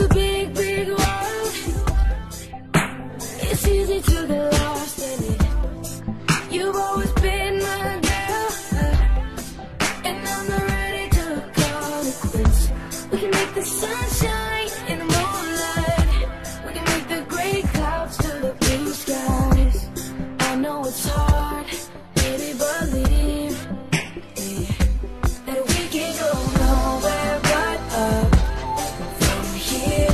It's a big, big world. It's easy to get lost in it. You've always been my girl, and I'm not ready to call it quits. We can make the sunshine in the moonlight. We can make the gray clouds to the blue skies. I know it's hard. here.